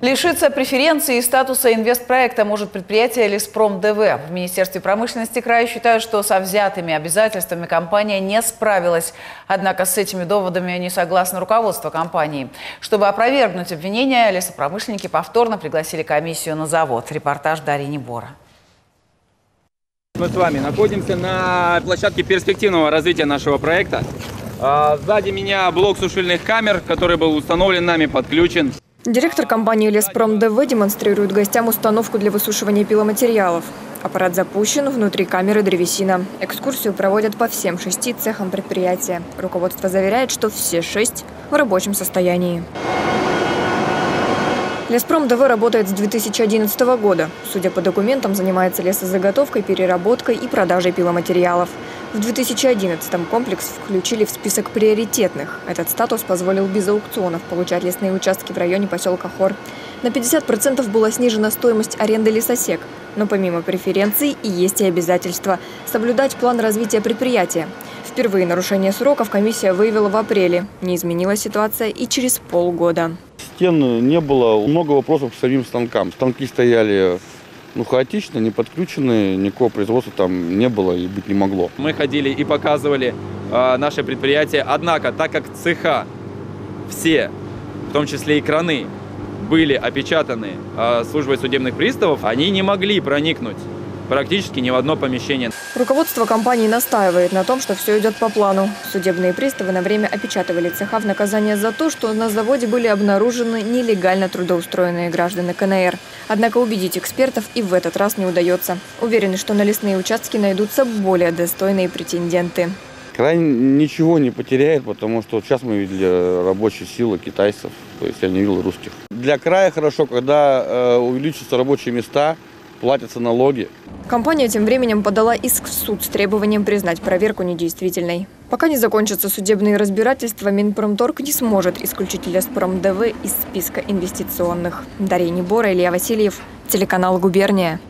Лишиться преференции и статуса инвестпроекта может предприятие «Леспром ДВ». В Министерстве промышленности края считают, что со взятыми обязательствами компания не справилась. Однако с этими доводами не согласно руководство компании. Чтобы опровергнуть обвинения, лесопромышленники повторно пригласили комиссию на завод. Репортаж Дарьи Небора. Мы с вами находимся на площадке перспективного развития нашего проекта. А, Сзади меня блок сушильных камер, который был установлен нами, подключен. Директор компании «Леспром ДВ» демонстрирует гостям установку для высушивания пиломатериалов. Аппарат запущен, внутри камеры древесина. Экскурсию проводят по всем шести цехам предприятия. Руководство заверяет, что все шесть в рабочем состоянии. Леспром ДВ работает с 2011 года. Судя по документам, занимается лесозаготовкой, переработкой и продажей пиломатериалов. В 2011-м комплекс включили в список приоритетных. Этот статус позволил без аукционов получать лесные участки в районе поселка Хор. На 50% была снижена стоимость аренды лесосек. Но помимо преференций есть и обязательства – соблюдать план развития предприятия. Впервые нарушение сроков комиссия выявила в апреле. Не изменилась ситуация и через полгода. Стен не было, много вопросов к самим станкам. Станки стояли ну, хаотично, не подключены, никакого производства там не было и быть не могло. Мы ходили и показывали э, наше предприятие. Однако, так как цеха все, в том числе и краны, были опечатаны э, службой судебных приставов, они не могли проникнуть практически ни в одно помещение. Руководство компании настаивает на том, что все идет по плану. Судебные приставы на время опечатывали цеха в наказание за то, что на заводе были обнаружены нелегально трудоустроенные граждане КНР. Однако убедить экспертов и в этот раз не удается. Уверены, что на лесные участки найдутся более достойные претенденты. Край ничего не потеряет, потому что сейчас мы видели рабочие силы китайцев, то есть я не видел русских. Для края хорошо, когда э, увеличатся рабочие места, платятся налоги. Компания тем временем подала иск в суд с требованием признать проверку недействительной. Пока не закончатся судебные разбирательства, Минпромторг не сможет исключить Леспром ДВ из списка инвестиционных. Дарья Небора, Илья Васильев, телеканал «Губерния».